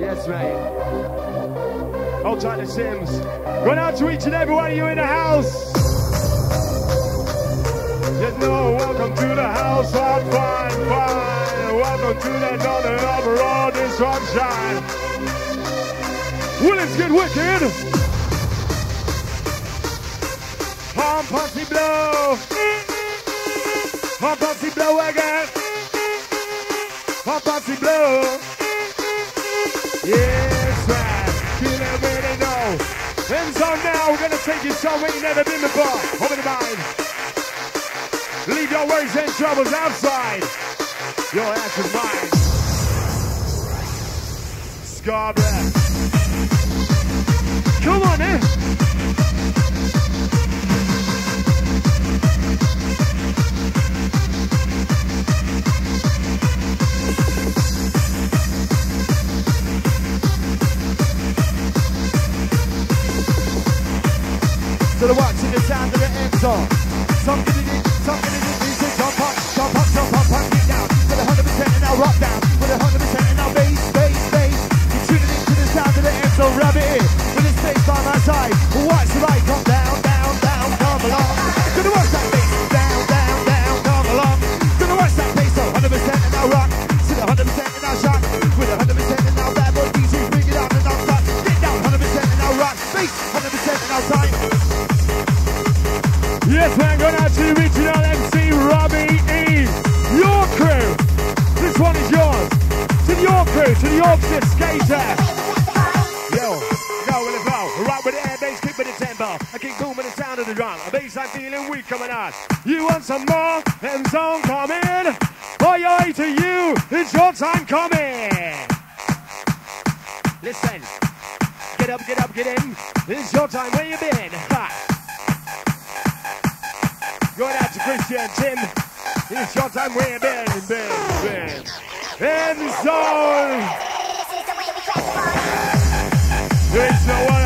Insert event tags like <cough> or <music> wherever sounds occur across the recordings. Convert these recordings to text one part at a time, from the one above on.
Yes, mate. Hold tight to Simz. Going out to each and every one of you in the house. Just know, welcome to the house of fine, fine. Welcome to the northern overall this sunshine. Will it's get wicked? Pump, pussy blow. Pump, pussy blow again. Pump, pussy blow. Yes, man. You already know. And so now we're gonna take you somewhere you never been before. Open the mind. Leave your worries and troubles outside. Your ass is mine. Scarborough. Come on, eh? To the one, to the sound of the M Zone. Some get it in, some it feeling weak coming on. You want some more? M Zone coming. Boy, oi to you. It's your time coming. Listen. Get up, get up, get in. It's your time. Where you been? Ha. Going out to Christian Tim. It's your time where you been, been, been. M Zone. There's no other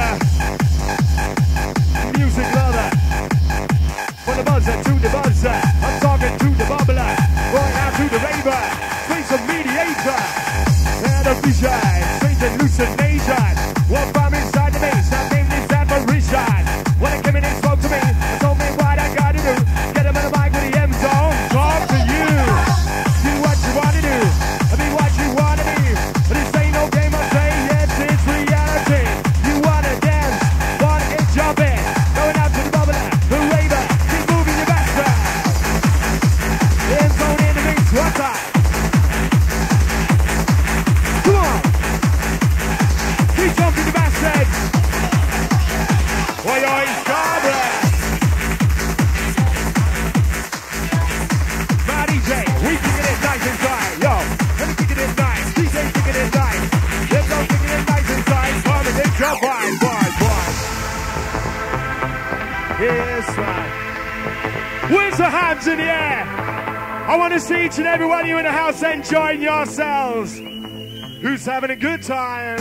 Who's having a good time?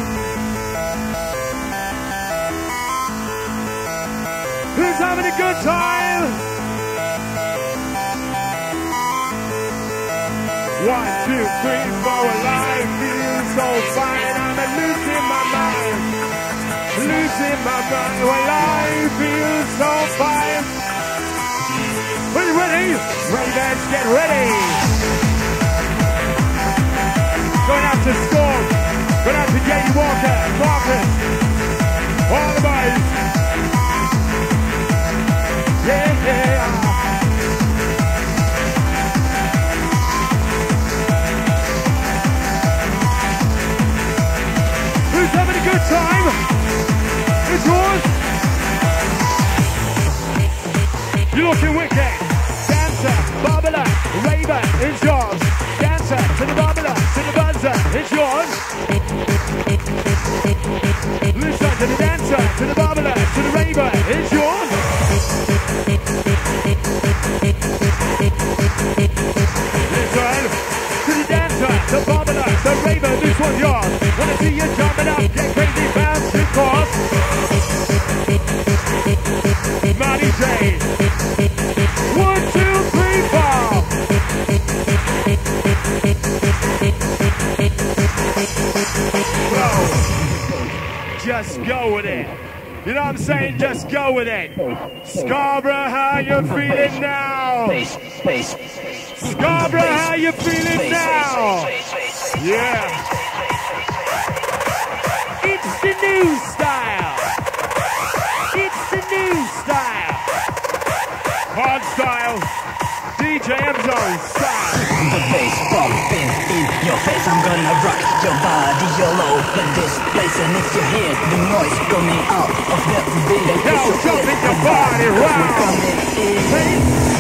Who's having a good time? One, two, three, four, life feels so fine. I'm losing my mind. Losing my mind. Well, life feels so fine. Are you ready? Ravens, get ready. Going out to Storm. Going out to Jay Walker. Marcus. All the boys. Yeah, yeah. Who's having a good time? It's yours. You're looking wicked. Dancer, bubbler, raver, it's yours. Dancer to the bubbler, to it's yours. Listen to the dancer, to the bubbler, to the raver, it's yours. Listen to the dancer, the bubbler, the raver, this one's yours. Wanna see you jumping up, get crazy, bounce, of course. Matty J. just go with it. You know what I'm saying? Just go with it. Scarborough, how you feeling now? Scarborough, how you feeling now? Yeah. It's the new style. It's the new style. Hard style. DJ Emzo face. I'm gonna rock your body all over this place. And if you hear the noise coming out of the building, Yo, jump in your body, coming in.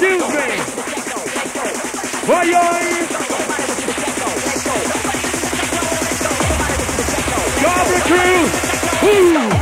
Excuse me. Oi. Cobra crew.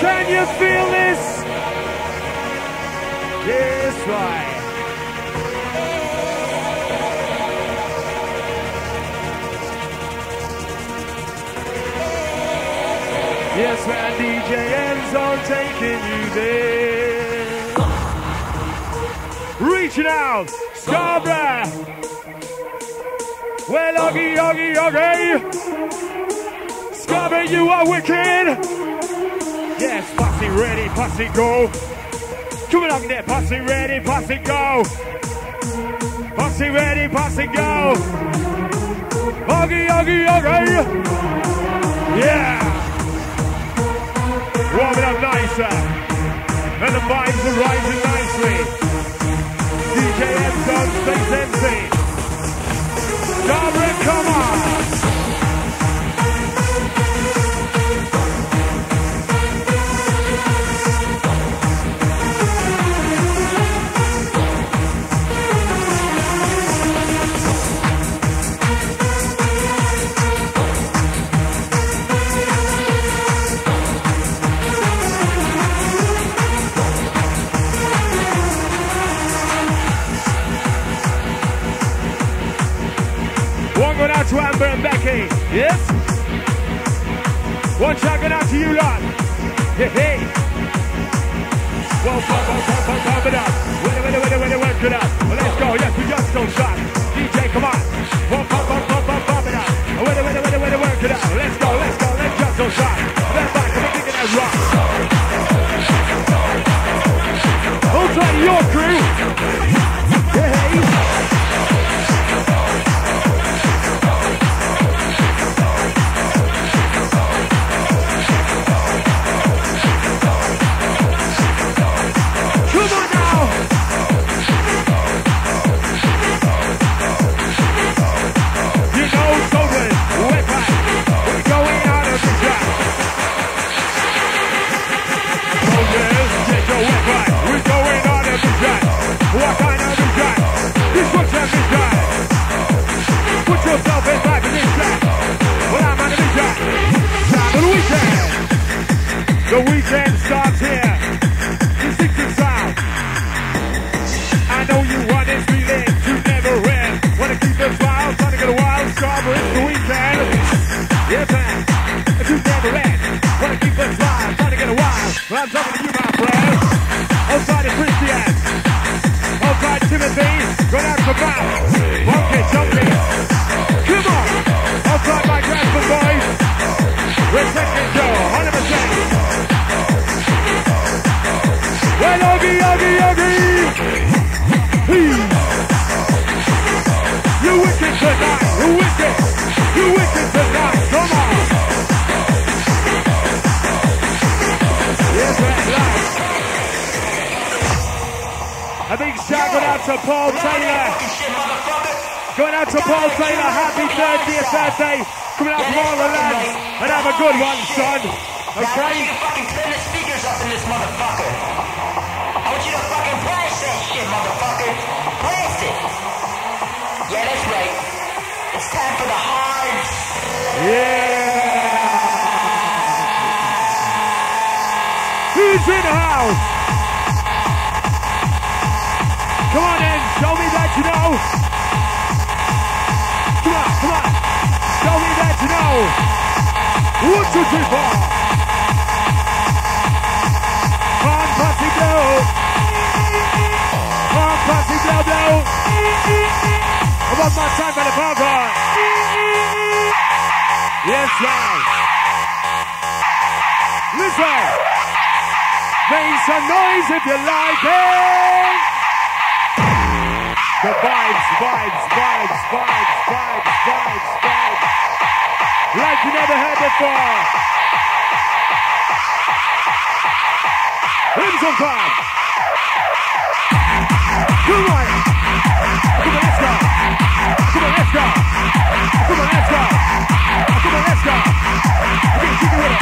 Can you feel this? Yes, right. Yes, man, DJ Enzo taking you there. Reaching out, Scarborough. Well, Oggy, Oggy, Oggy. Scarborough, you are wicked. Ready, posse go. Come along there, pass it, ready, posse go. Posse ready, posse go. Oggy, Oggy, Oggy. Yeah. Warming up nicer. And the vibes are rising nicely. DJ Edson, Space MC. Scarborough, come on. Yes? One shot going out to you lot. Hey, hey. Well, pump, pump, pump, pump, pump it up. Wait, wait, wait, wait, work it up. Well, let's go. Yes, we just don't stop. To Paul Taylor. Going out to Paul Taylor, happy 30th birthday. Coming out from all the lads. And have a good one, son. Now I want you to fucking turn the speakers up in this motherfucker. I want you to fucking blast that shit, motherfucker. Blast it. Yeah, that's right. It's time for the hard. Yeah! Who's in the house? Know. Come on, come on. Show me that you know. One, two, three, four. On Posse Blow. On Posse Blow Blow. I want my time for the popcorn. Yes, right. Listen. Make some noise if you like it. The vibes, vibes, vibes, vibes, vibes, vibes, vibes. Like you never heard before. Him some fun. Come on. Come on, let's go. Come on, let's go. Come on, let's go. Come on, let's go. Get jiggy with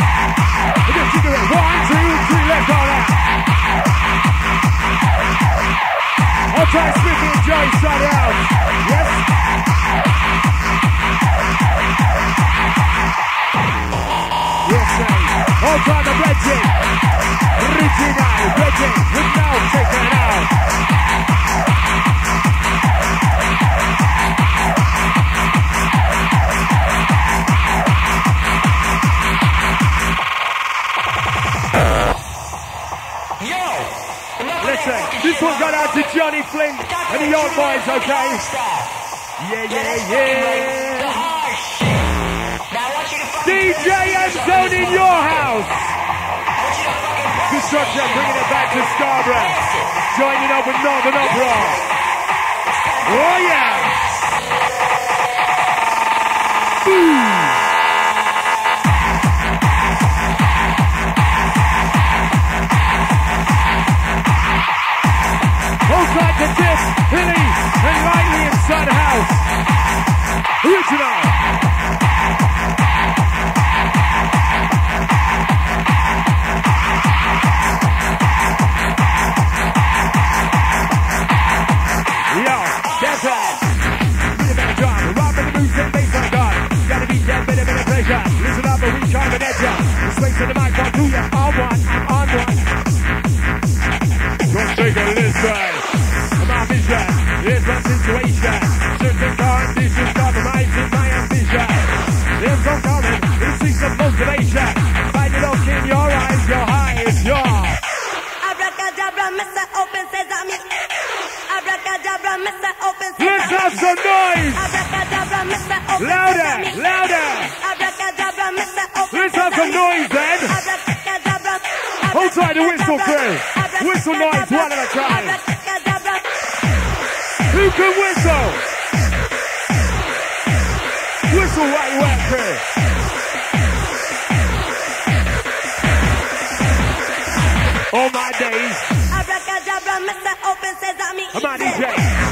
it. One, two, three, let's go try Smithy and Joe out. Yes? Yes, sir. I'll try the Reggie. Original, Reggie, with now, that out. Listen, this one got out to. Johnny Flynn and the Young Boys, okay? Yeah, Yeah, yeah, DJ Zone in your house. Construction bringing it back to. Scarborough. Joining up with Northern Uproar. Oh yeah. Boom. Original. Seeks some motivation. Find it look in your eyes, your high is yours. Abracadabra, Mr. Open Sesame. Abracadabra, Mr. Open Let's have some noise. Abracadabra, Mr. Open Louder, Sesame. louder. Abracadabra, Mr. Open Let's have some noise then. Hold tight, the whistle crew. Whistle noise, one at a time. Who can whistle? Whistle while you work All my days, Abracadabra, Mr. Open Sesame. I'm Easy. DJ.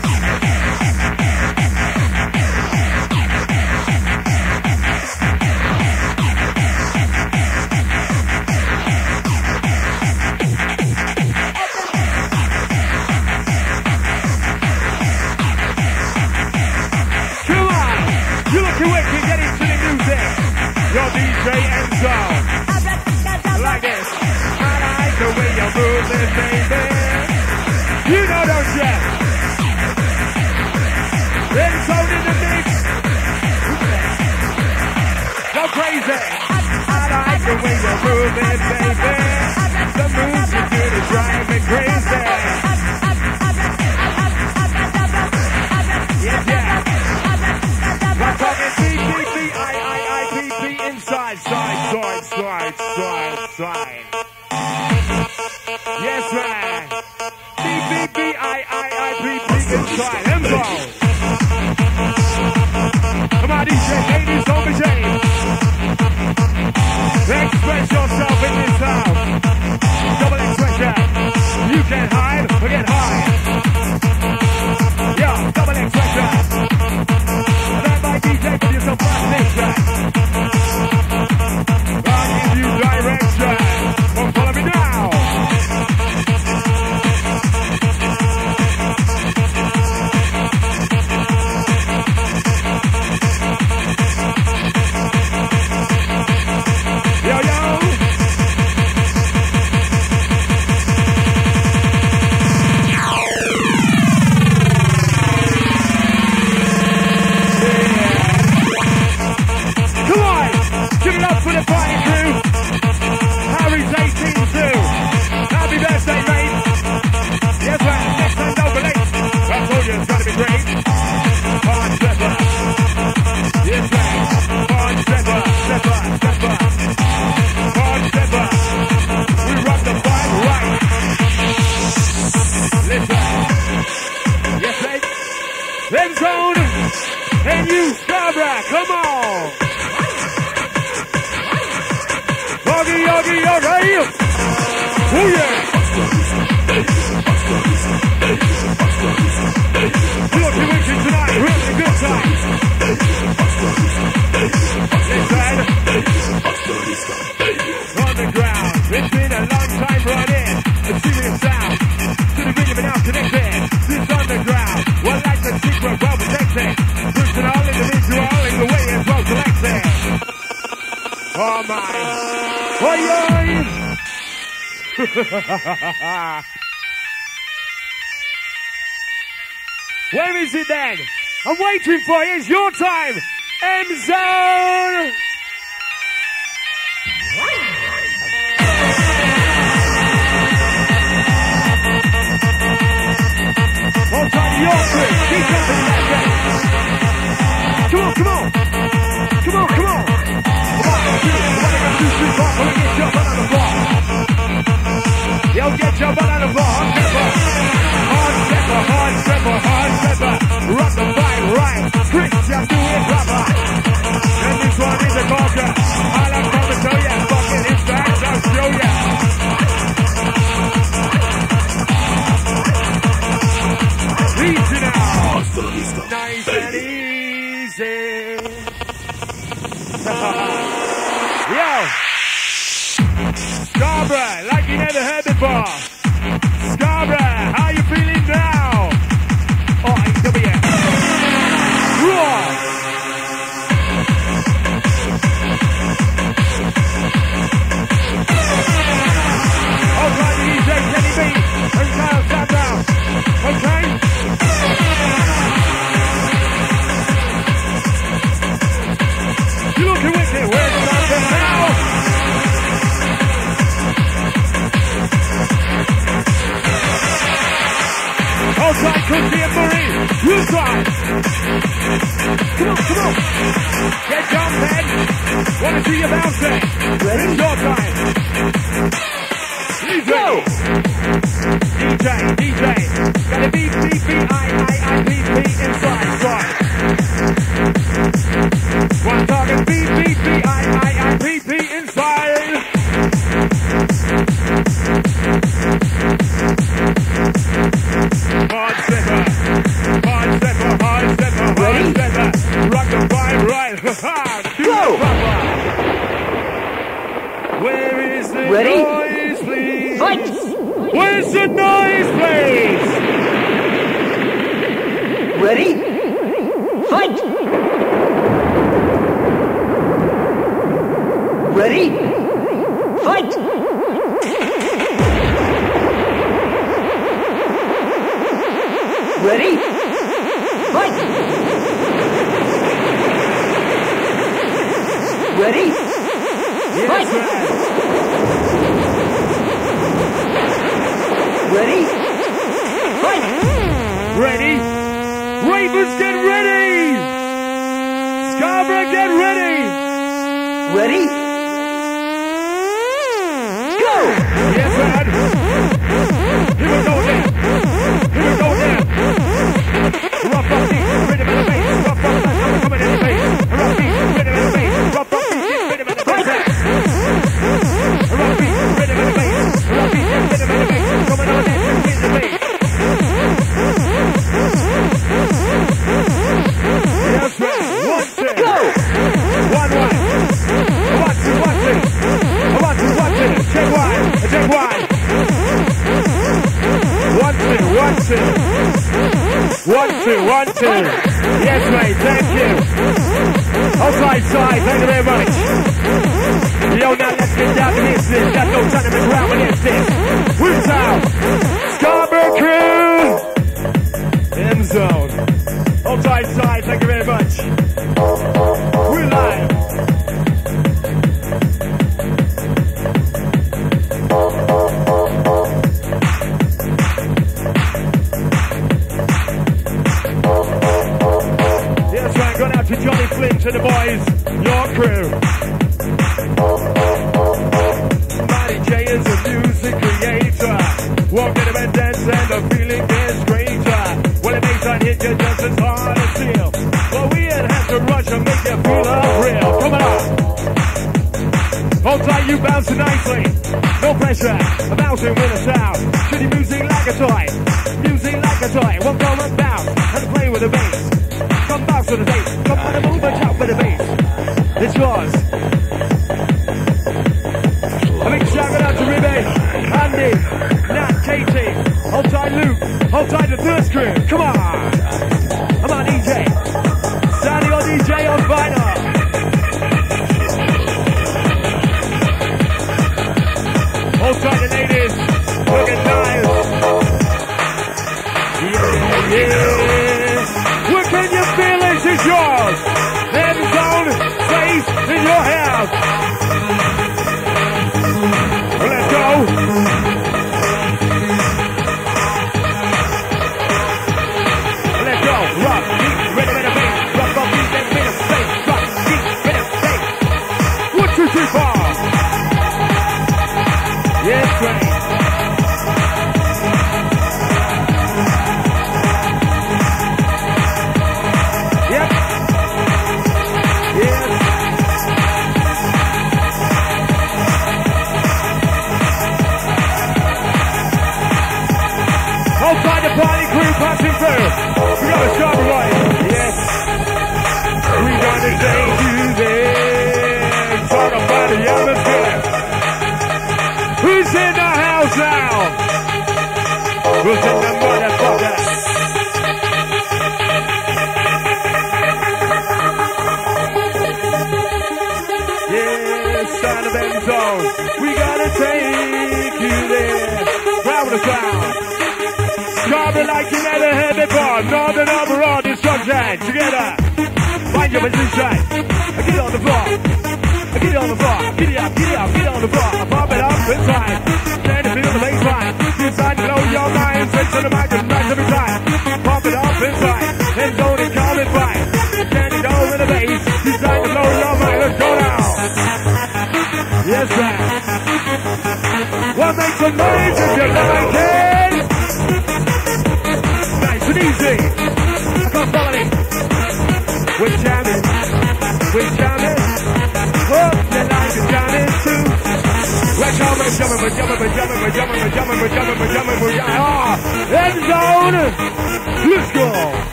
Your DJ Enzo. baby, baby. You know those yet. It's out in the mix. Go crazy. I, I like the way you're moving, baby. Go. It's your time! M Zone! Time, your. Keep that game. Come on, come on. Come on, come on. On on on on wine. Quick, just do it. And this one is a gorgeous. I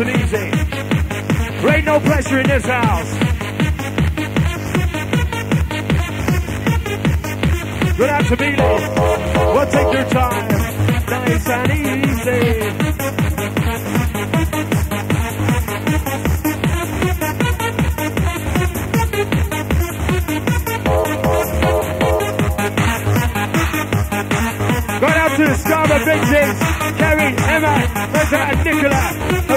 and easy. There ain't no pressure in this house. Good out to me, We'll take your time. Nice and easy. Scarlet Vincent, Kerry, Emma, Rosa and Nicola.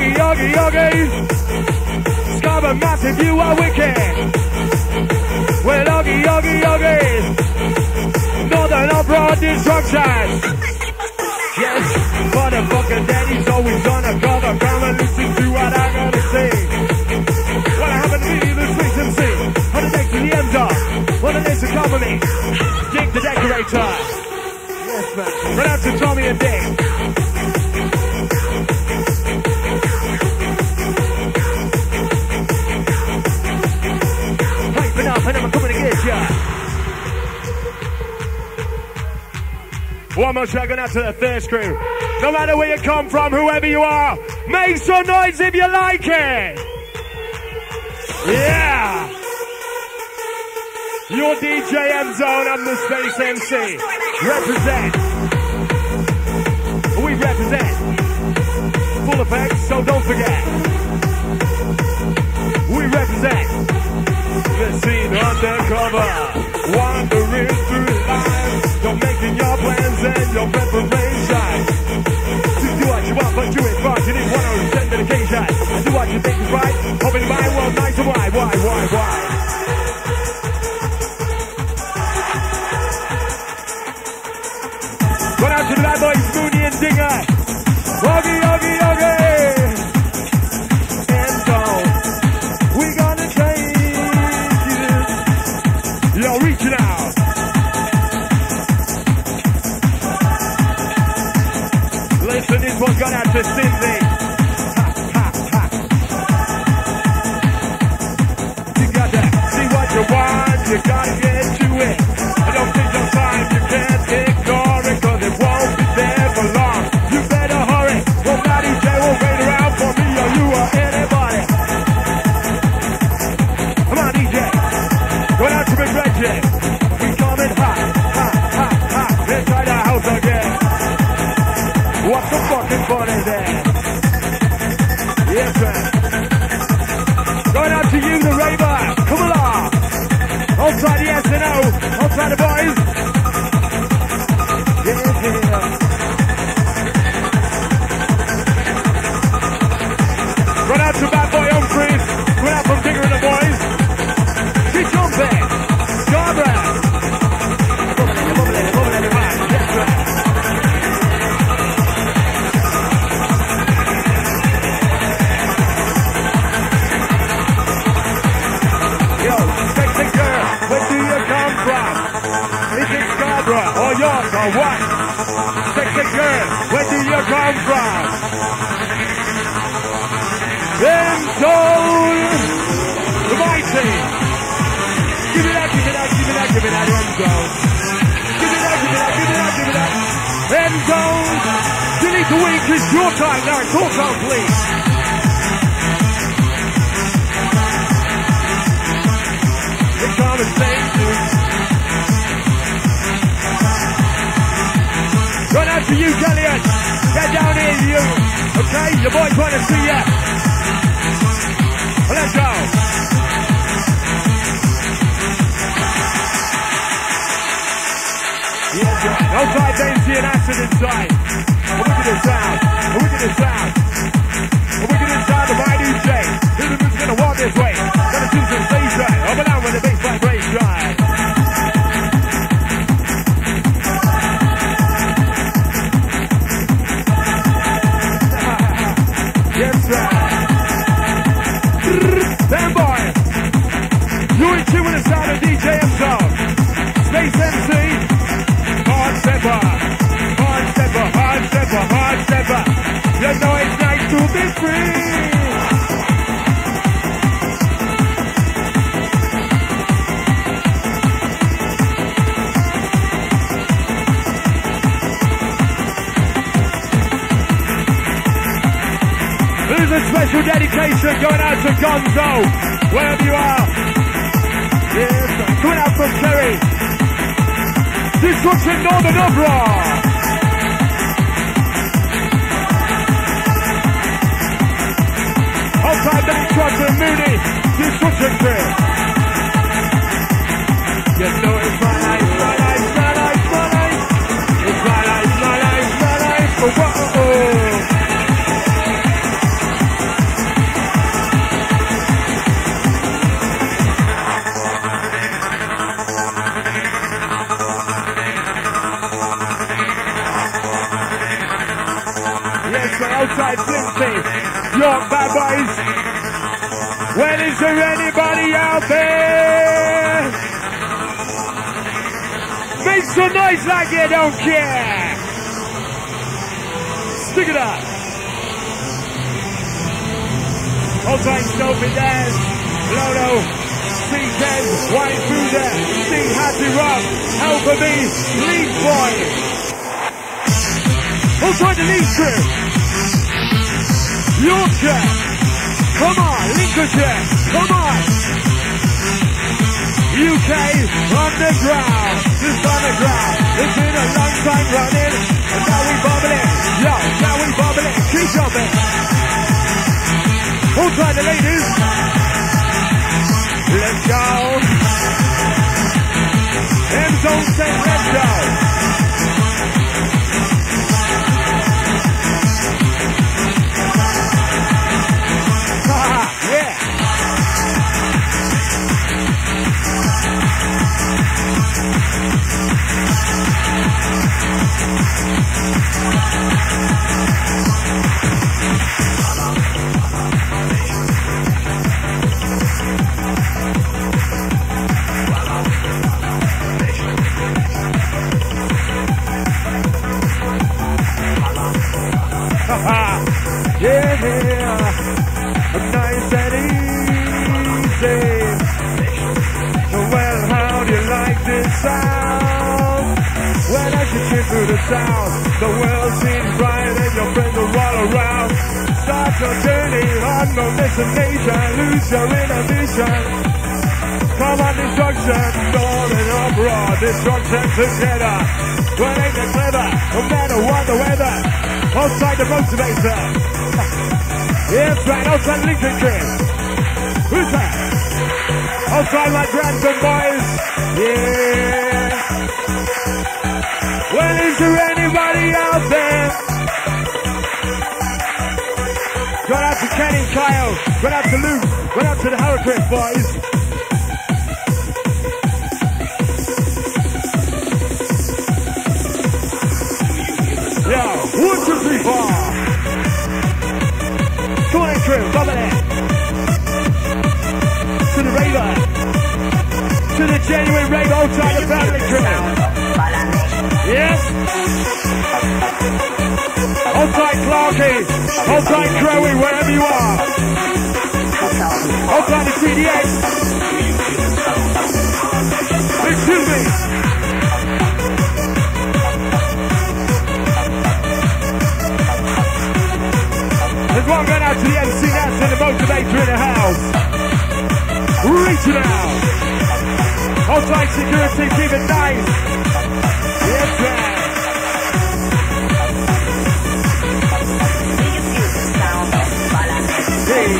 Oggy, Oggy, Oggy. Scarborough Massive, you are wicked. Well, Oggy, Oggy, Oggy. Northern Uproar Destruction. Yes, motherfucker daddy's always on a cover. Come and listen to what I gotta say. What happened to me, sweet MC. On the next to the end of. What the next to cover me. Dick the decorator. Yes, man. Out to Tommy and Dick. One more track going out to the thirst crew. No matter where you come from, whoever you are, make some noise if you like it. Yeah. Your DJ M Zone, I'm the Space MC. Represent. We represent. Full effect, so don't forget. We represent. The scene undercover. Wandering through life. And your preparation. To do what you want, but you ain't far. You need one or ten dedication. Do what you think is right. Hoping my world nice and why, why, why, why? Run out to the bad boys, special dedication going out to Gonzo, wherever you are. Yes, coming out from Kerry. Dizstruxshon Northern Uproar. Outside that truck and Mooney, Dizstruxshon Crew. You know it's my life, my life, my life, my life. It's my life, my life, my life. Oh, oh, oh. We're outside York bad boys. Well, is there anybody out there? Make some noise like you don't care. Stick it up. Outside Sophie Dance. Lolo. C10. White Buddha. C Happy Rock. Alpha B. Lead Boy. Outside the lead crew. Yorkshire. Come on, Lincolnshire. Come on. UK underground. Just underground. It's been a long time running. And now we bubbling. Yo, now we bubbling. Keep jumping. Outside the ladies. Let's go. M-Zone said let's go. Yeah, no destination, lose your inhibition. Come on, Dizstruxshon, dawn and uproar, Dizstruxshon together. Well, ain't it clever? No matter what the weather, <laughs> outside the motivator. yes, right, outside Tree. Who's that? Outside my Grantham boys. Yeah. Well, is there anybody out there? Going out to Kenny, Kyle. Going out to Luke. Going out to the Hurricane boys. Yeah, one, two, three, four. Come on, crew, it. To the raver. To the genuine rave outside the family crew. Yes. Outside Clarky. Outside Crowy, wherever you are. Outside the CDX. Excuse me. There's one going out to the MC Nats and the motivator in the house. Reach it out. Outside security, keep it nice. Yes, sir. Hey.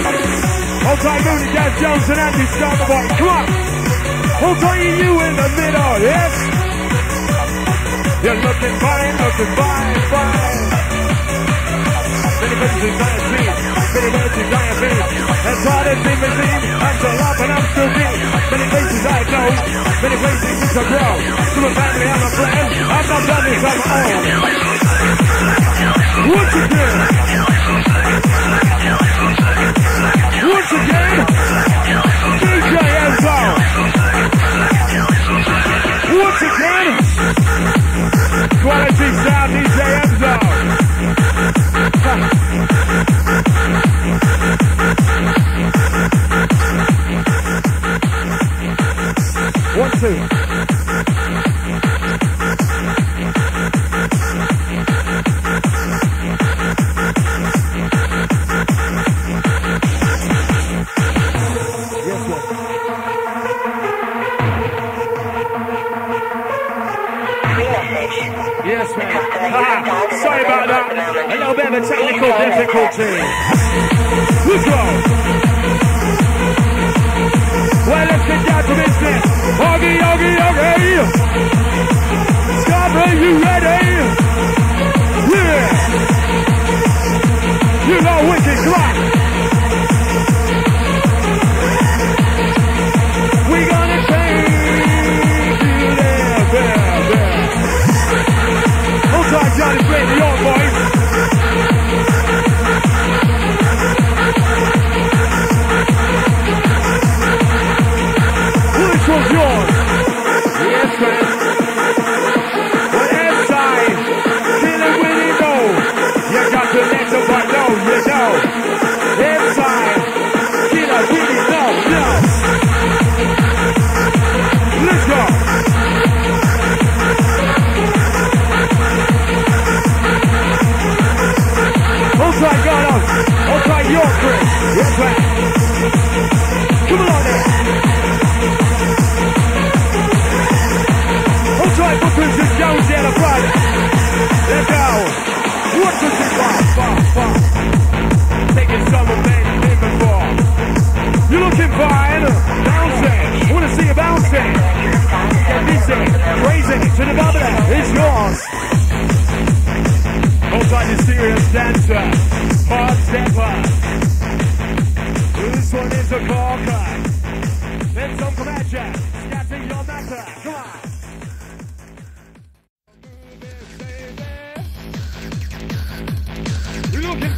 Outside Mooney, Jazz Jones and Andy Starboy. Come on. Outside you in the middle, yes? You're looking fine, looking fine, fine. Many places I have seen, many places I have been. That's all that's been missing. I'm still up and I'm still deep. Many places I know, many places to grow. To a family, I'm a friend. I'm not done this on my own. Once again.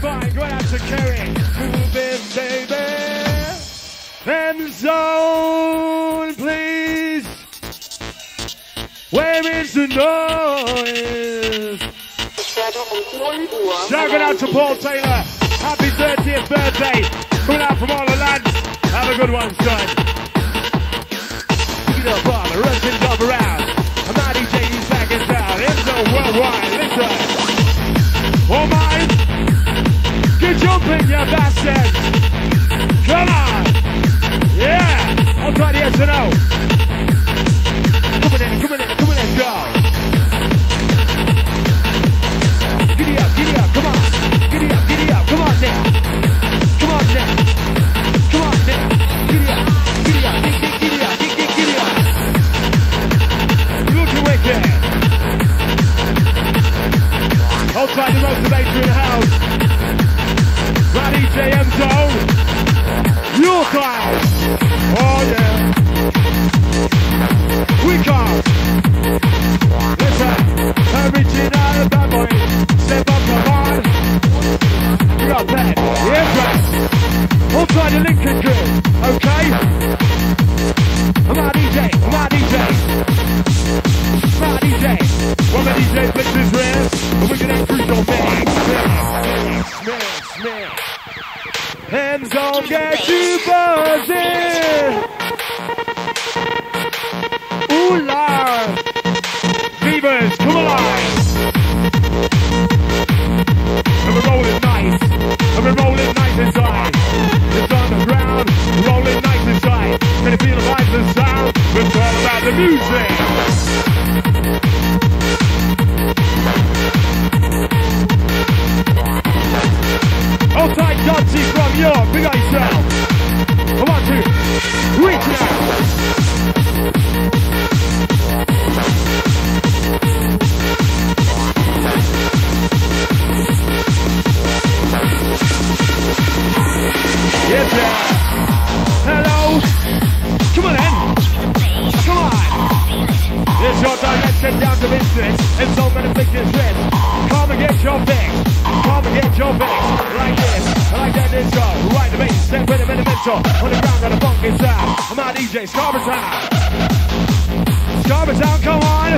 Fine, going out to Kerry. Moving, baby. And zone, please. Where is the noise? Shouting out to Paul Taylor. Happy 30th birthday. Coming out from all the lands. Have a good one, son. It the rest and jump around. I'm not DJ, he's back in town. M Zone worldwide. Listen. Oh my. Get jumping, you. Come on. Yeah. I'll try the yes or no. Come on in, come on in, come on in, go. Giddy up, giddy up, come on. Giddy up, giddy up, come on now. Come on now. Come on now. Giddy up, giddy up, dig, dig, giddy up, dig, dig, giddy up. Looking wicked. Hold tight, the motivator in the house. EJM zone. Your class. Oh yeah. Sir. Hello. Come on. Come on. It's your down to. And so many pictures this. Come and get your fix. Come and get your fix. Like this. Like that disco. Right the bass. Step with a mental. On the ground on. I'm DJ. Scarborough Town. Town, come on.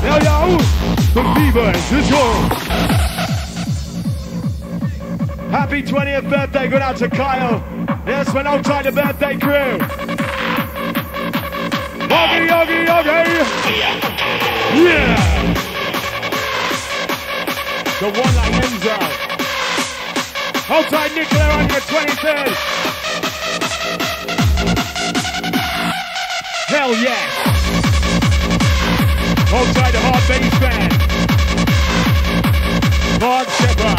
Yo, yo. The Beavers yours. Happy 20th birthday, good out to Kyle. Yes, we're outside the birthday crew. Yogi, yogi, yogi. Yeah. The one that ends. Outside Nicola on your 23rd. Hell yeah. Outside the hard bass band. Mark Shepard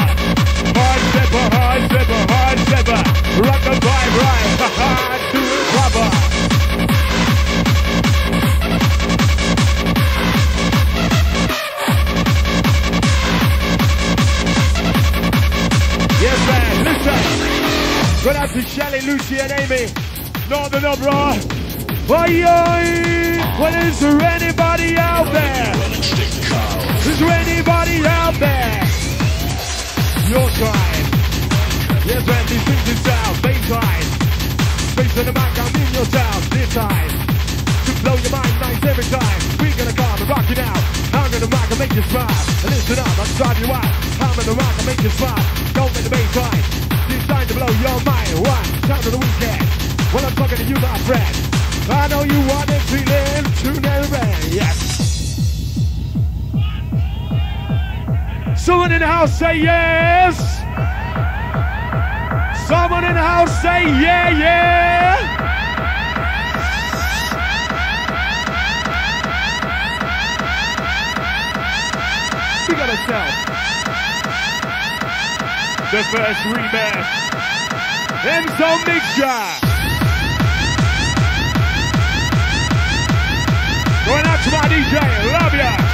never, hard never. Rock vibe right, ha ha, do it proper. Yes, man, listen. Good out to Shelly, Lucy, and Amy. Northern Uproar. Why, well, there anybody out there? Is there anybody out there? Your time. In the mic, I'm in your sound this time. To blow your mind every time. We're gonna come and rock. I'm gonna rock and make you smile. Listen up, I'm drive you. I'm gonna rock and make you smile. Don't let the to blow your mind. What? I'm talking to you, my friend. I know you want it, feeling tune and. Yes. Someone in the house say yes. Someone in the house say yeah, yeah. We got ourselves the first remix. M Zone Mixture. Going out to my DJ, love ya.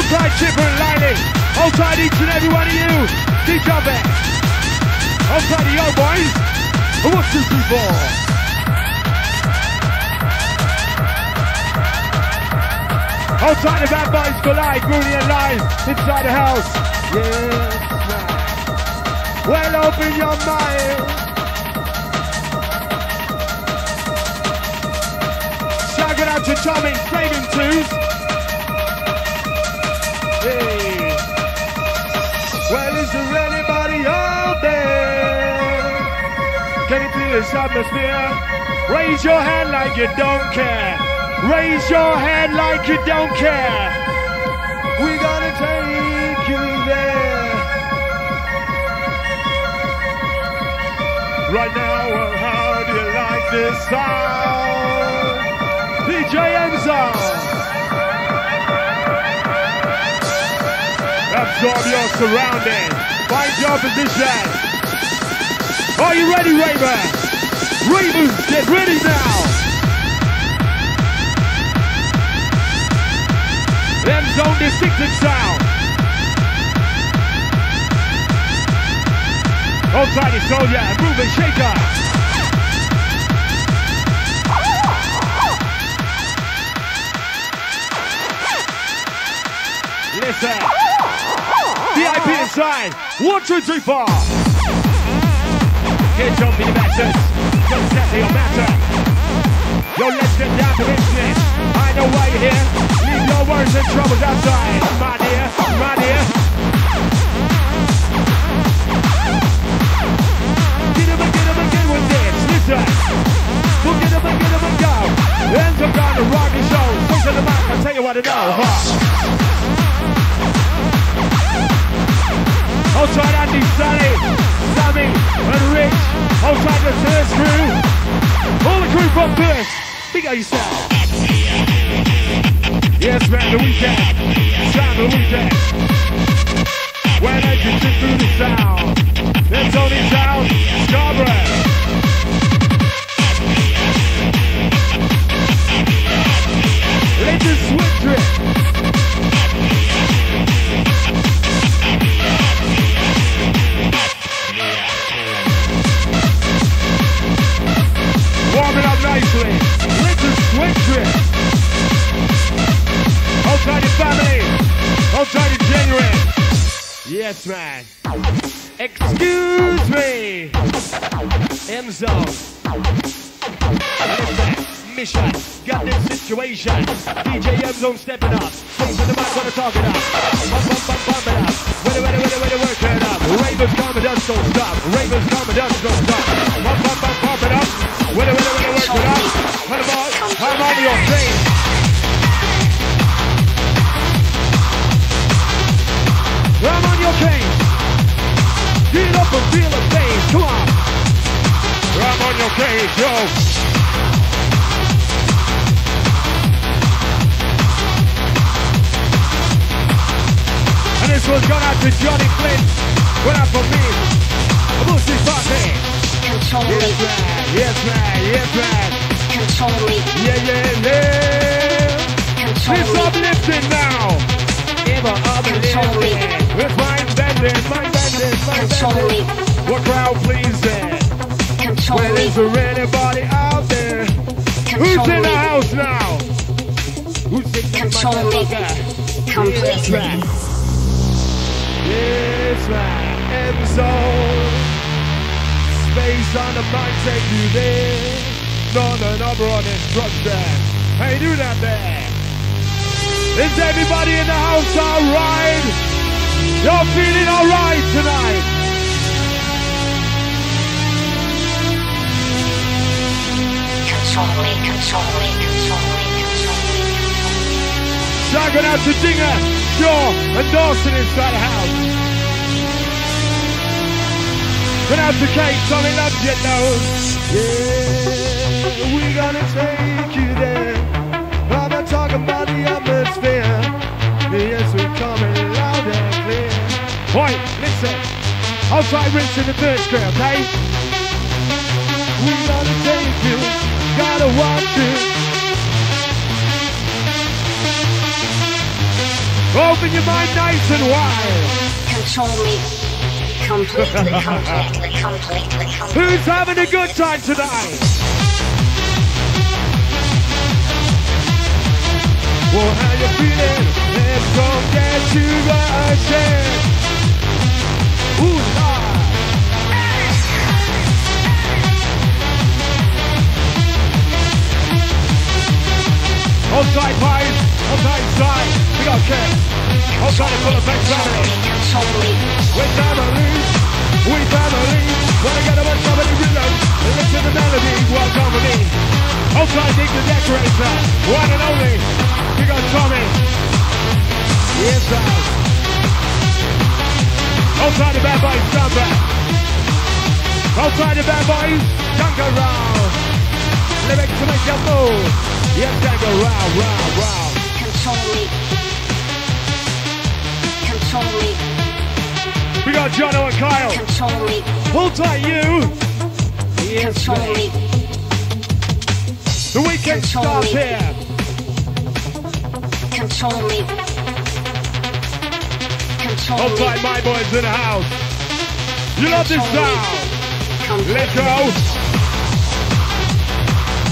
Hold tight, Chipper and Lily. Hold tight, each and every one of you. DJ Beck. Hold tight, the old boys. One, two, three, four. Hold tight, the bad boys for life, Mooney and live inside the house. Yes, man. Well, open your mind. Shout out to Tommy, Craven Twos. Hey. Well, is there anybody out there? Can you feel this atmosphere? Raise your hand like you don't care. Raise your hand like you don't care. We're gonna take you there. Right now, well, how do you like this sound? DJ M Zone. Absorb your surroundings. Find your position. Are you ready, Raven? Ravens, get ready now. Them zone distinctive sound. Hold tight, soldier, move and shaker. Listen. Inside. One, two, three, four. Get jumping the matches. Don't set your matter. Yo, let's get down to business. I know why you're here. Leave your worries and troubles outside. My dear, my dear. Get up and get up and get with this. Listen. We'll get up and get up and go. Up on the rocky show. Face on the mic, I'll tell you what I know. Huh? Outside Andy, Sally, Sammy, and Rich. Outside the first crew. All the crew from Perth. Big up yourself. Yes, man, the weekend. Sound the weekend. When I can sit through the sound. There's only sound. Scarborough. Let the switch drip. Switch. Outside family. Yes, man. Excuse me. M Zone. Listen, mission. Got this situation. DJ M Zone stepping up. The it up. It up. Up. Don't stop. Ravens dance, don't stop. Bump, bump, bump, it up. Ready, work come on your train. I'm on your case. Get up and feel the bass. Come on. I'm on your case, yo. And this one's gone out to Johnny Flint. Went out for me. Control Yes, man. Yes, man. Yes, man. Control me. Yeah, yeah, yeah. It's uplifting now. Ever uplifting. It's mind bending, mind bending, mind Control bending. me. What crowd pleasing? Control Well, me. is there anybody out there? Who's Control in the me. house now? Who's in the Control me. motherfucker? Completely. It's right. And zone. Space on the mind take you there. None another on instruction. How you do that there? Is everybody in the house alright? You're feeling alright tonight? Control me. Control me. Control me. Control me. Shouting out to Dinger, Shaw, and Dawson inside the house. Going out to Kate, Tommy loves you, know. Yeah, we gonna take you there. I'm not talking about the atmosphere. Yes, we're coming loud and clear. Boy, listen. I'll try rinsing the third square, okay? We gotta take you, gotta watch you. Open your mind nice and wide. Control me. Completely. Completely. Completely. Completely. Who's having a good time tonight? Well, how you feeling? Let's go get you rushing. Ooh, Lord. Outside pies, outside side. We got kids. Outside full of big family. We family, we family. Wanna get on top of the rhythm listen to the melody. Welcome me. Outside Nick the Decorator, one and only. We got Tommy. Yes, sir. Outside the bad boys, stand back. Outside the bad boys, don't go round. Lyrics to make you move. Yes, don't go round, round, round. Control me. Control me. We got Jono and Kyle. Control me. Hold tight, you. Yes, Control me. The weekend Control starts me. here. Control me. Control Hold me. tight, my boys in the house. You love this Control sound. Let's go.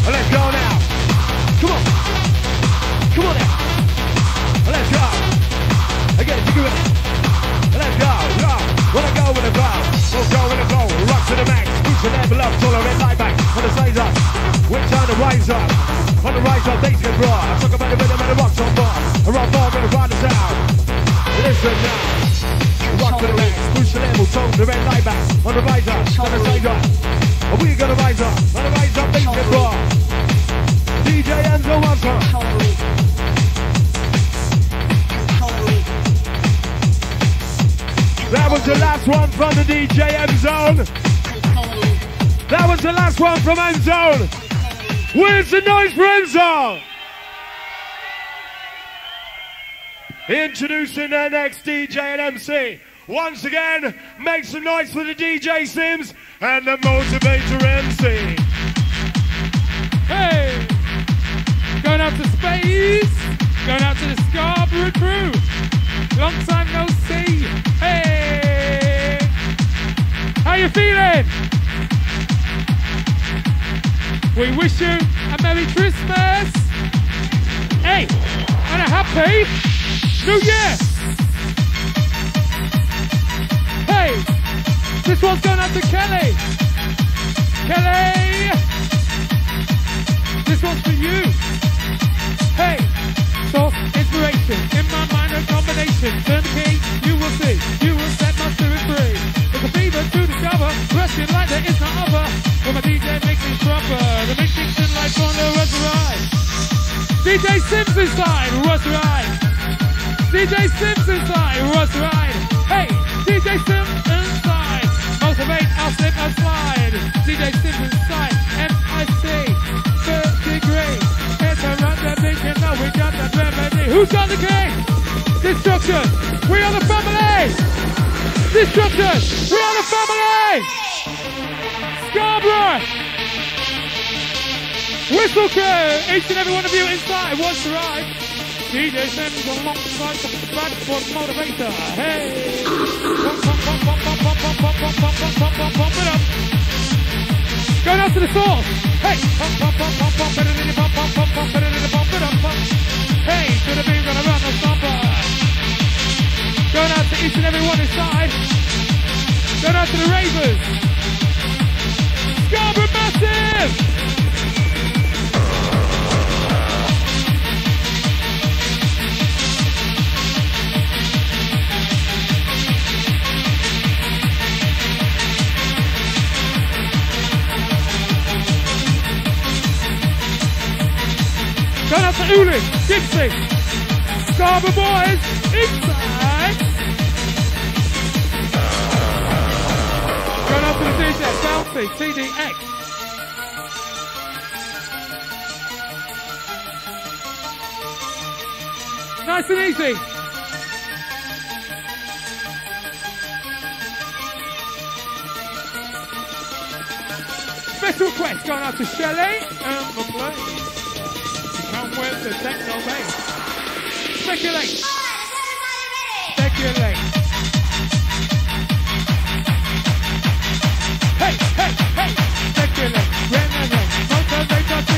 Let's go now. Come on. Come on now. Let's go. Again, you do it. Let's go. Go. Wanna go with the flow. We'll go with the flow. Rock to the max. Boost the level up. Tolerate line back. On the size up. We're trying to rise up. On the rise up, bass get raw. I talk about the rhythm and the rocks on bar. Around bar, gonna find us out. Listen now. Rock the max. Boost the level. Tone the red line back. On the rise up. On the size up. Are we gonna rise up? On the rise up, bass get raw. DJ M Zone me. That was the last one from the DJ M Zone. That was the last one from M Zone. Where's the noise for M Zone? Introducing the next DJ and MC. Once again, make some noise for the DJ Simz and the Motivator MC. Hey! Going out to space! Going out to the Scarborough crew! Long time no see! Hey! How you feeling? We wish you a Merry Christmas! Hey! And a Happy New Year! Hey! This one's going out to Kelly! Kelly! This one's for you. Hey, so inspiration in my mind a combination. Turn the key, you will see. You will set my spirit free. It's fever to discover. Rushing like there is no other. When my DJ makes me proper, the mix in like on the rush ride. DJ Simz inside, rush ride. DJ Simz inside, rush ride. Hey, DJ Simz inside. Motivate, I'll slip and slide. DJ Simz inside, M-I-C. First degree. Interrupt the beat, you know we got the remedy. Who's got the key? Dizstruxshon. We are the family. Dizstruxshon. We are the family. Scarborough. Whistle crew. Each and every one of you inside. Watch the ride. DJ Simz alongside the Bradford Motivator. Hey! Pump, pump, pump, pump, pump, pump, pump, pump, pump, pump, pump, pump, pump, pump it up. Go down to the source. Hey! Pump, pump, pump, pump, pump, pump, pump, pump, pump, pump, pump, pump it up, pump. Hey! To the beat, gonna run the stomper. Going out to each and every one inside. Going out to the Ravers. Scarborough Massive! Going out to Uli, Dixie, Scarborough boys, inside. enthusiast, Alfie, TDX. Nice and easy. Special quest going out to Shelley and the Blaze. Come can't the techno base. Speculate. Speculate. hey, hey, hey. Tequila, renegade, motivator,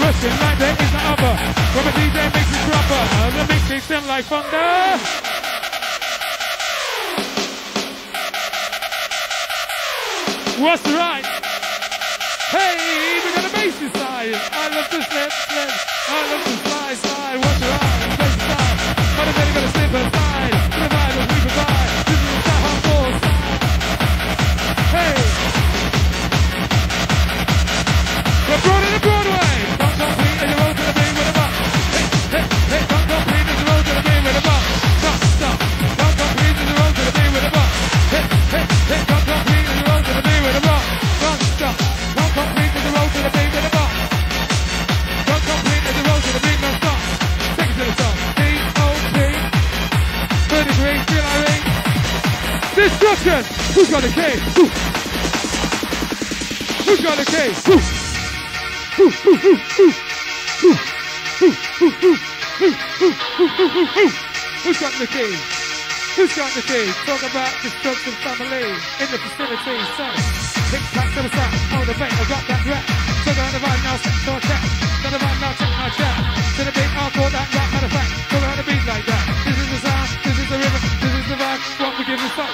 Rushing like there is no other. When a DJ makes it proper, the mix makes them like thunder. What's right? Hey, we got a bass inside. I love to slip, slip. I love to slide, slide. What's right? Bass inside. But I'm gonna. Who's got the key? Who? Who's got the key? Who? Who? Who? Who? Who? Who? Who? Who? Who? Who? Who? Who? Who? Who? Who? Who's got the key? Who's got the key? Talk about Dizstruxshon family in the vicinity. So, pick back to the side, motivate, I got that rap. So go on the vibe now, set to attack. To the vibe now, check my chat. To the beat, I'll call that rap, matter of fact. Go on the beat like that. This is the sound, this is the rhythm, this is the vibe. What we give the soul.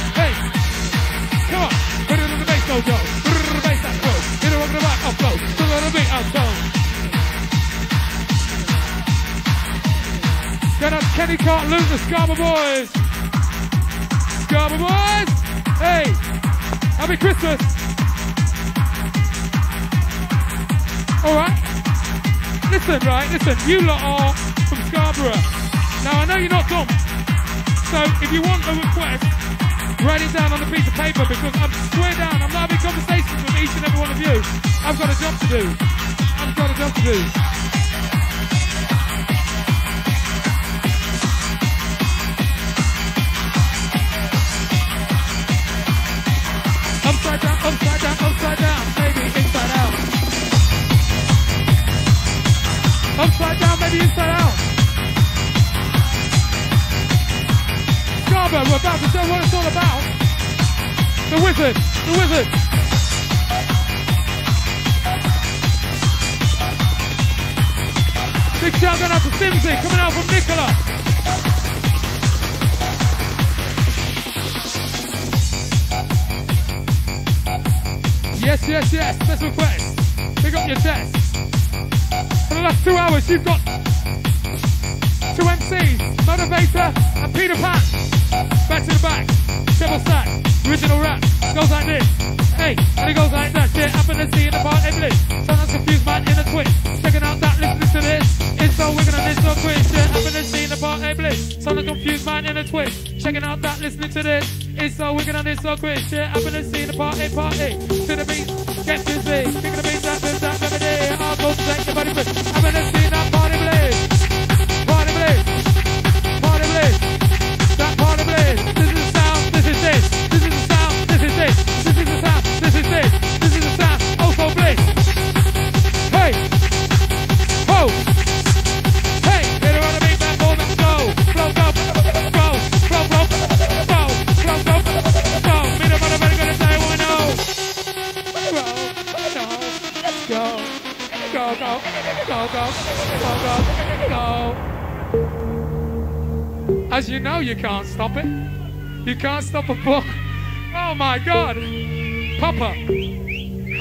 Kenny Can't Lose the Scarborough Boys. Scarborough Boys. Hey, happy Christmas. All right. Listen, right, listen. You lot are from Scarborough. Now, I know you're not dumb. So, if you want a request, write it down on a piece of paper because I'm swear down, I'm not having conversations with each and every one of you. I've got a job to do. I've got a job to do. Upside down, upside down, maybe inside out. Upside down, maybe inside out. Scarborough, we're about to show what it's all about. The wizard, the wizard. Big shout out to Simsy, coming out from Nicola. Yes, yes, yes, special request. Pick up your chest. For the last two hours, you've got two MCs, Motivator and Peter Pan. Back to the back, triple stack, original rap. Goes like this. Hey, and it goes like that. Shit, happen to see in the part English. Sometimes confused man in a twitch. Checking out that, listening to this. It's so wicked and it's so quick. Shit, happen to see in the part English. Sometimes confused man in a twitch. Checking out that, listening to this. It's so wicked and it's so quick. Shit, to see in the party, party. To the beat, get busy. Kicking the beat, that, that, that, melody. I'll go take the body, happen to see As you know, you can't stop it. You can't stop a book. Oh my God. Papa.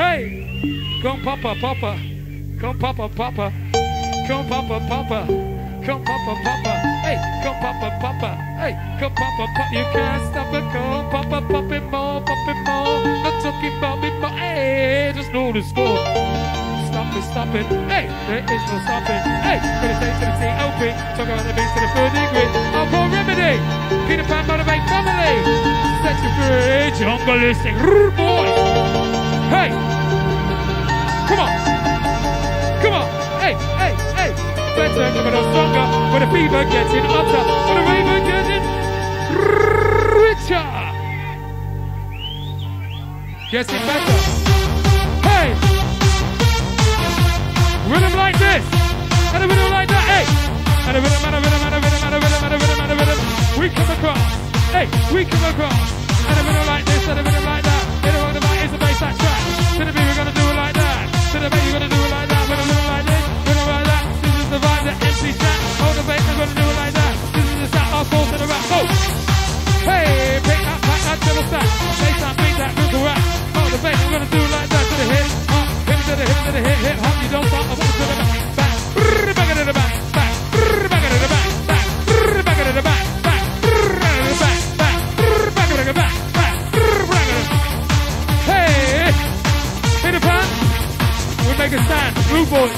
Hey. Come, Papa, Papa. Come, Papa, Papa. Come, Papa, Papa. Come, Papa, Papa. Hey, come, Papa, Papa. Hey, come, Papa, Papa. You can't stop it. Come, Papa, it more, it more. Not talking about me, but hey, just know the score. Stop it, stop it. Hey, there is no stopping. Hey, the state, to the C.O.P. Talk about the beat to the third degree. I Alcohol remedy. Peter Pan, motivate family. Set you free. Jungleistic. Boy. Hey. Come on. Come on. Hey, hey, hey. Better, coming on stronger. When the fever getting hotter. When the raven getting richer. Getting better. Rhythm like this. And a rhythm like that. Hey. And a rhythm, and a rhythm, and a rhythm, and a rhythm, and a rhythm, and a rhythm. We come across. Hey, we come across. And a rhythm like this, and a rhythm like that. On the mic, it's a bass that track. To the beat, we're gonna do it like that. To the beat, we're gonna do it like that. With a rhythm like this, rhythm like that. This is the vibe, the MC track. On the bass, we're gonna do it like that. This is the sound, our soul to the rap. Go. Hey, pick that, pack that, double stack. Bass that, beat that, rhythm rap. On the bass, we're gonna do to the the. We make a stand, blue boys.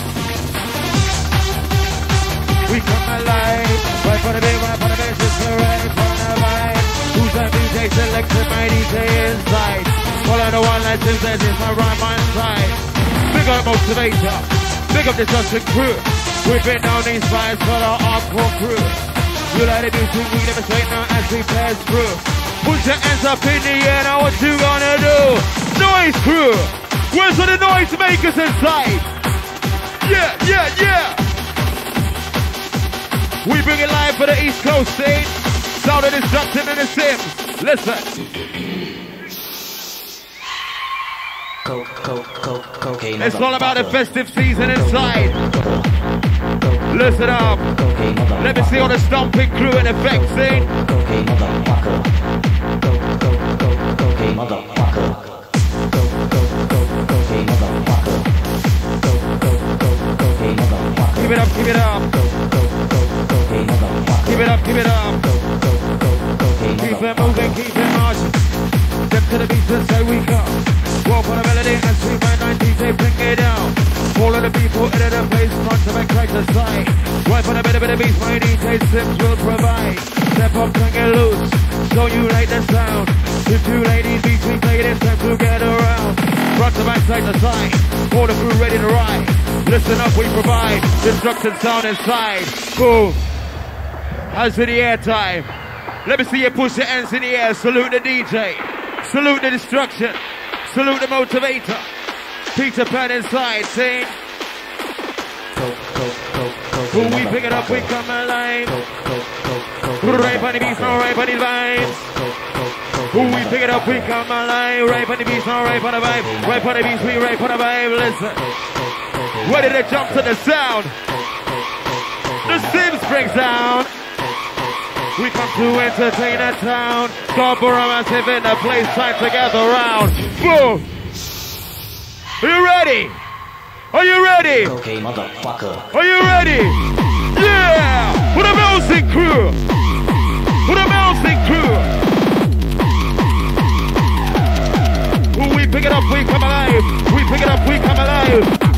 We come alive. Right for the right for the the right vibe. Who's DJ my DJ? Follow the one that my right mind side. Big up motivator. Big up the Justin crew. We've been down these vibes for our hardcore crew. You like the music, we never say no as we pass through. Put your hands up in the air, now what you gonna do? Noise crew! Where's all the noise makers inside? Yeah, yeah, yeah! We bring it live for the East Coast scene. Sound of destruction in the Simz. Listen. It's all about the festive season inside. Listen up. Let me see all the stomping crew in effect scene. Give it up, give it up. Give it up, give it up. Keep it moving, keep it marching. Step to the beat and say we come. Walk on the melody and sweep my 90s, they bring it down. All of the people in the place, front to make crack the side. Wipe on a bit of the beat, my DJ Simz will provide. Step up, bring it loose, so you like the sound. If two ladies beats we play it, it's time to get around. Front to back, side to side, all the crew ready to ride. Listen up, we provide destruction sound inside. Boom. Hands in the air time. Let me see you push your hands in the air. Salute the DJ. Salute the destruction. Salute the motivator. Peter Pan inside, co- Who we pick it up, we come alive. Right on the beats, no right on the vibes. Who we pick it up, we come alive. Right on the beats, no right on the vibe. Right on the beats, we right on the vibe. Listen. Ready to jump to the sound. The Simz brings down. We come to entertain a town. Scarborough massive in the place, time to gather round. Boom! Are you ready? Are you ready? Okay, motherfucker. Are you ready? Yeah! For the music crew! For the music crew! We pick it up, we come alive. We pick it up, we come alive.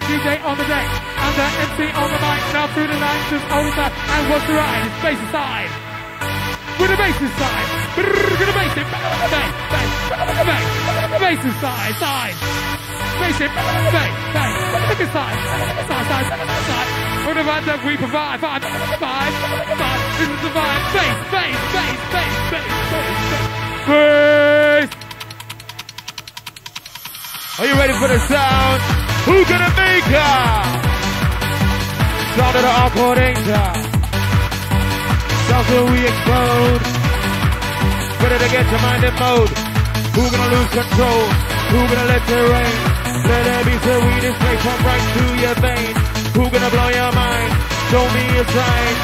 Flame. DJ on the deck and the MC on the mic. Now through the night, just the time. And what's right? It's bass aside. With the bass inside. Brrr, Gonna bass it. Bang, bang, bang. Bass inside, side. Bass it. Bang, bang. Look inside. Side, side, side. For the vibe that we provide. Five, five, five. This is the vibe. Bass, bass, bass, bass, bass, bass, bass. Bass. Are you ready for the sound? Who gonna make it? Sound of the encore danger. Sounds till we explode. Ready to get your mind in mode. Who gonna lose control? Who gonna let it rain? Let there be we display from right through your vein. Who gonna blow your mind? Show me a sign.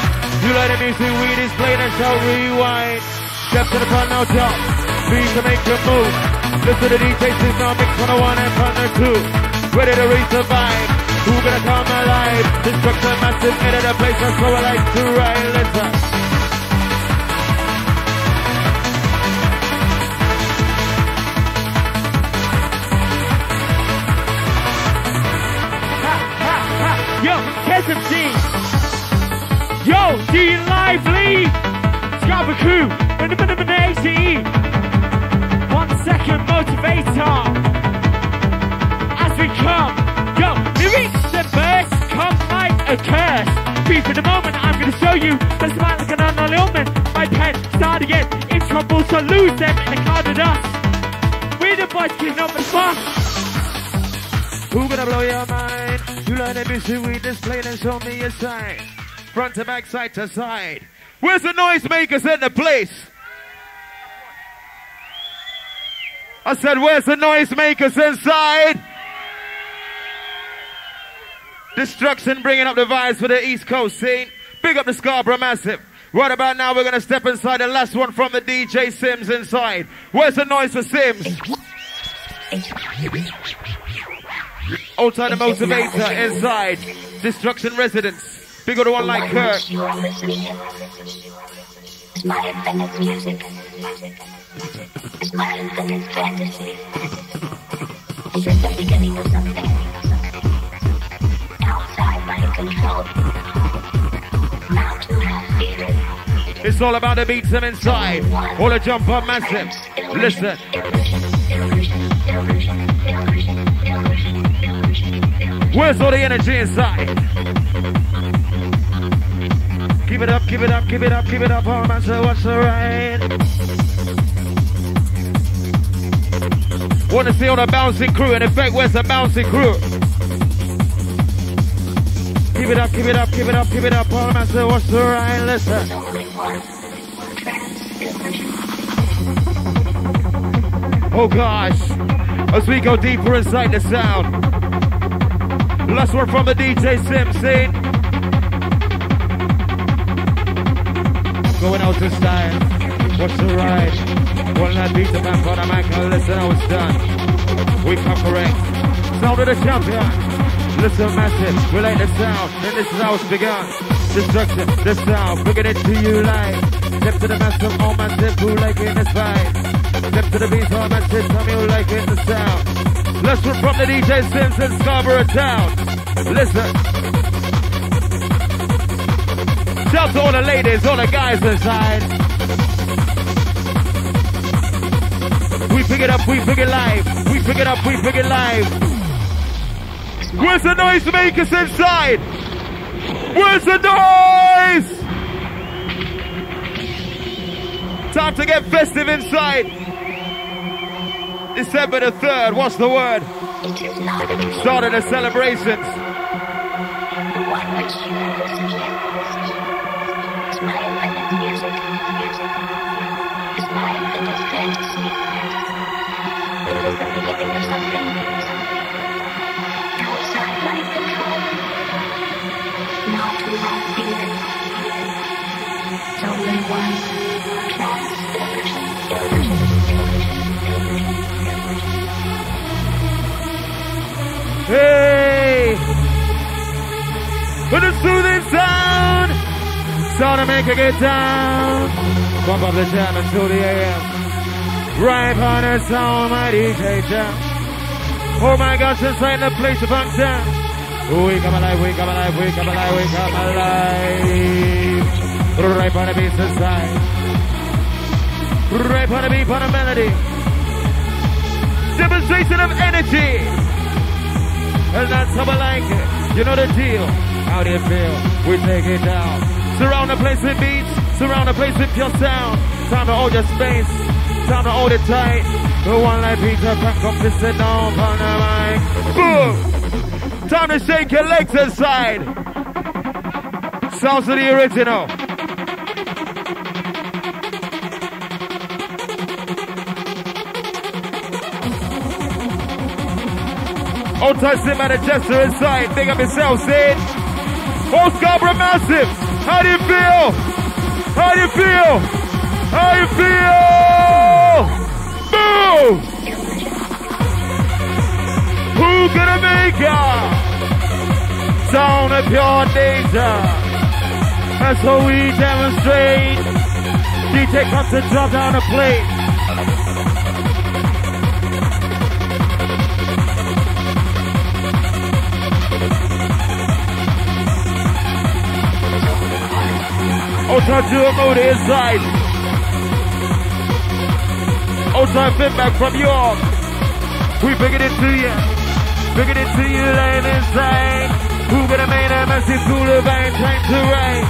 You let the music we display and shall rewind. Step to the front now jump. Beat to make your move. Listen to the DJ system mix on the one and on the two. Ready to reach the vibe. Who gonna come alive? Dizstruxshon massive into the place that's so I like to ride. Listen. Yo, SMC. Yo, D Lively. Scarborough crew. One second motivator. Come. Yo, lyrics and verse come like a curse. Be for the moment, I'm gonna show you the smile like an unknown ailment. My pen start again. In trouble, so lose them in the cloud dust. We're the boys kicking up the fuss. Who gonna blow your mind? You learn the music we display and show me a sign. Front to back, side to side. Where's the noisemakers in the place? I said, where's the noisemakers inside? Dizstruxshon bringing up the vibes for the East Coast scene. Big up the Scarborough Massive. Right about now, we're gonna step inside the last one from the DJ Simz inside. Where's the noise for Simz? Outside the motivator, inside. Dizstruxshon residents. Big the one like Kirk. It's the beginning of something It's all about the beats them inside. All the jump up massive. Listen. Where's all the energy inside? Keep it up, keep it up, keep it up, keep it up, oh man, so what's the right? Wanna see all the bouncing crew, in effect, where's the bouncing crew? Keep it up, keep it up, keep it up, keep it up, oh man, so what's the right? Listen. Oh gosh, as we go deeper inside the sound. Last one from the DJ Simpson. Going out to style. What's the ride? One night beat the man for the mic and listen how it's done. We come correct. Sound of the champion. Listen massive, we like the sound, and this is how it's begun. Destruction, the sound, bringing it to you live. Step to the massive, all massive, who like it, this vibe. Step to the beat, all massive, tell me who like it, the sound. Rip from the DJ Simpson Scarborough Town. Listen. Shout to all the ladies, all the guys inside. We pick it up, we pick it live. We pick it up, we pick it live. Where's the noise makers inside? Where's the noise? Time to get festive inside. December the 3rd, what's the word? It is not a music. Started the celebrations. Hey! With a soothing sound! Sound to make it get down. Bump up the jam until the AM. Right on the sound, my DJ jam. Oh my gosh, inside the place of function. We come alive, we come alive, we come alive, we come alive. Right on the beat inside. Right on the beat, on the melody. Demonstration of energy. And that's how I like it. You know the deal. How do you feel? We take it down. Surround the place with beats. Surround the place with your sound. Time to hold your space. Time to hold it tight. The one like Peter Pan come to sit down on the mic. Boom! Time to shake your legs inside. Sounds of the original. Time Sim and a Jester inside. Big up yourself, Sid. Old Scarborough Massive. How do you feel? How do you feel? How do you feel? Boom! Who gonna make it? Sound of pure danger. That's how we demonstrate. DJ comes to drop down a plate. Ultra Duo mode inside. Ultra feedback from York. We bring it into you. Bring it into you, laying inside. Who gonna make a massive pool of trying to rain?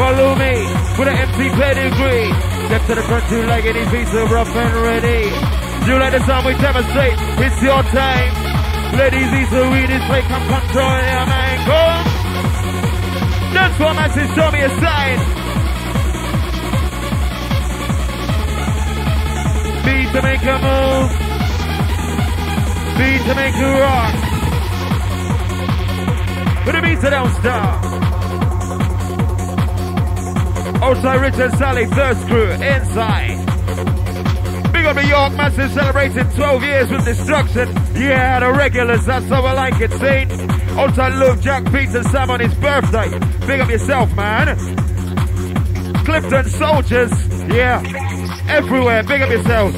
Follow me with an empty pedigree. Step to the front, you like any piece of rough and ready. You like the song we demonstrate. It's your time. Ladies, these are we display. Come control your mind. Come. That's what Maxis show me a sign. Beat to make a move. Beat to make a rock. But it means it don't stop. Outside Richard Sally, Thirst Crew, inside. Big up New York, massive celebrating 12 years with Dizstruxshon. Yeah, the regulars, that's how I like it, see? Outside Love, Jack Peter Sam on his birthday. Big up yourself, man. Clifton Soldiers, yeah. Everywhere, big up yourself.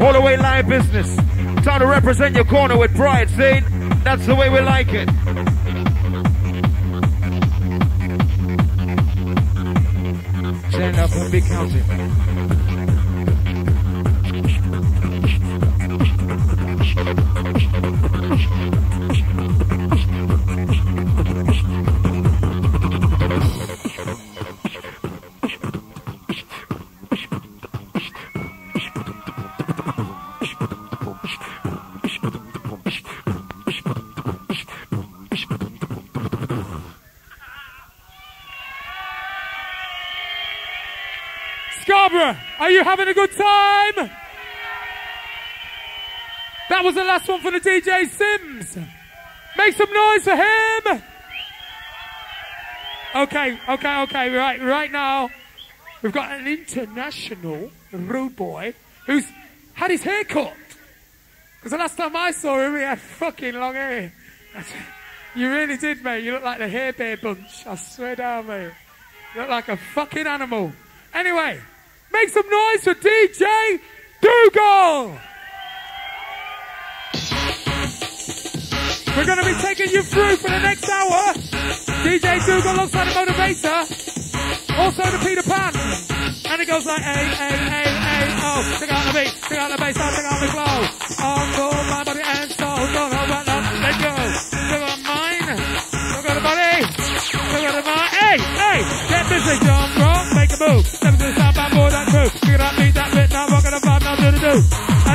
All the way live business. Time to represent your corner with pride, see? That's the way we like it. Stand up and be counting. Having a good time? That was the last one for the DJ Simz. Make some noise for him. Okay, okay, okay. Right, right now, we've got an international rude boy who's had his hair cut. Because the last time I saw him, he had fucking long hair. <laughs> You really did, mate. You look like the hair bear bunch. I swear down, mate. You look like a fucking animal. Anyway, make some noise for DJ Dougal. We're going to be taking you through for the next hour. DJ Dougal alongside the motivator. Also the Peter Pan. And it goes like A, A, A, A, oh. Check out the beat, check out the bass, check out the flow. Encore my body and soul. Don't know what now. Let go. Check out mine. Check out the body. Check out the mind. Hey, hey. Get busy, jump, rock, make a move. Step to the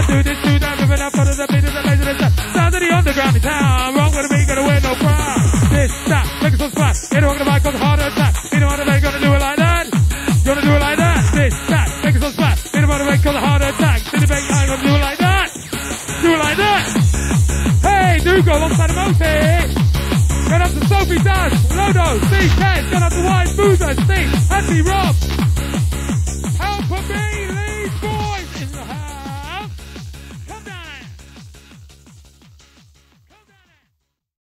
do this, do that, ripping the beat of the laser, this, that. Sound of the underground in town. Rock with the beat, gonna wear no crown. This, that, make it so splat. Anyone gonna mic on the heart attack. Anyone that ain't gonna do it like that. Gonna do it like that. This, that, make it so splat. Anyone that ain't call the heart attack. Did it make, I ain't gonna do it like that. Do it like that. Hey, Dougal alongside the Moti. Going up to Sophie Dash, Lodo, Steve Kent, going up to Wise Boozer, Steve, Andy Rob,